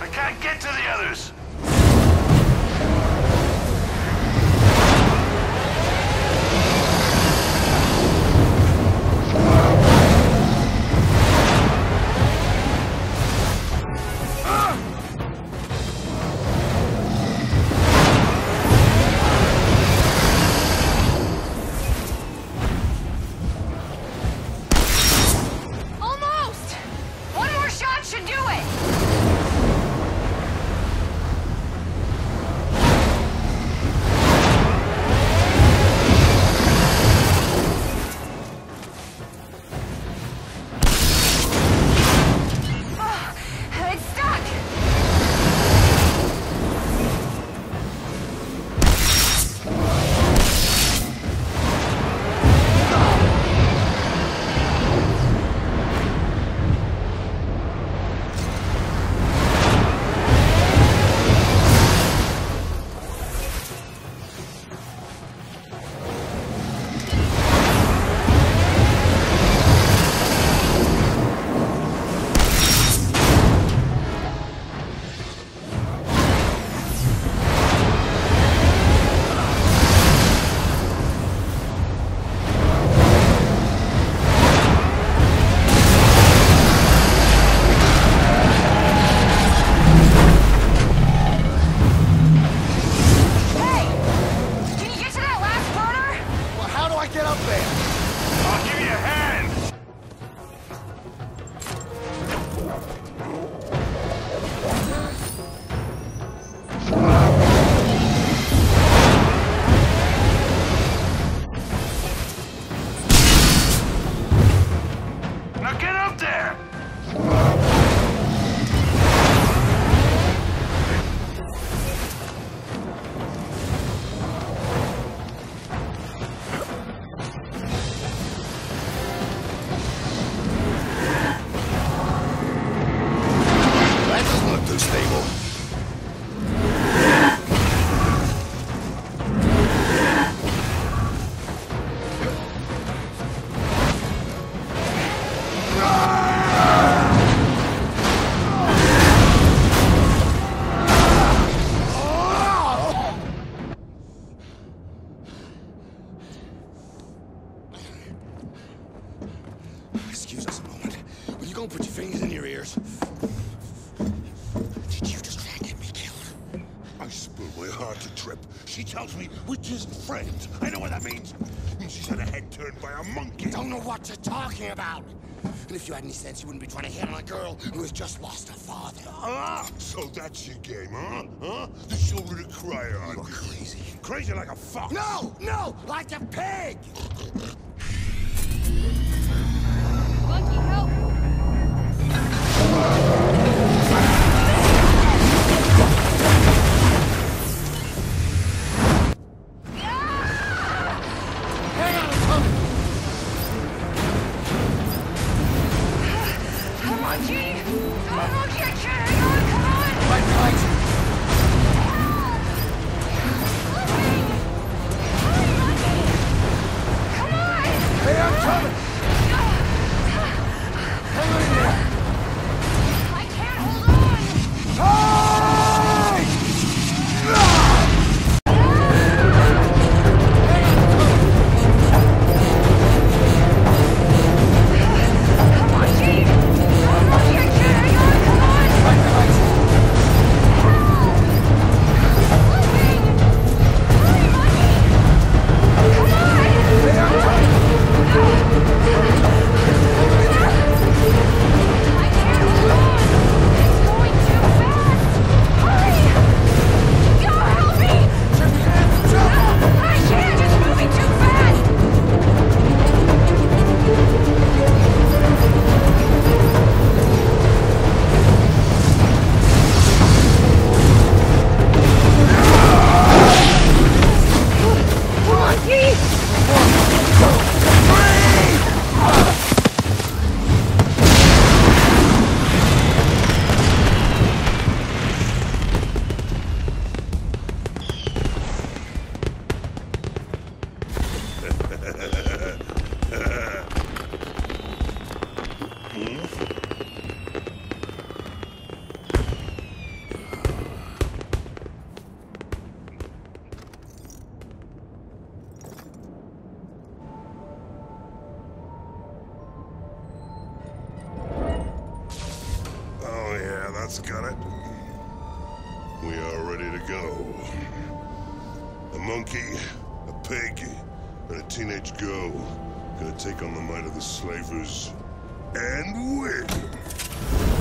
I can't get to the others! Don't put your fingers in your ears. Did you just try get me killed? I spilled my heart to Trip. She tells me we're just friends. I know what that means. Means she's had a head turned by a monkey. Don't know what you're talking about. And if you had any sense, you wouldn't be trying to hit on a girl who has just lost her father. Ah, so that's your game, huh? Huh? The shoulder to cry on. You're crazy. Crazy like a fox. No, no, like a pig! Monkey. Help! That's got it. We are ready to go. A monkey, a pig, and a teenage girl gonna take on the might of the slavers and win.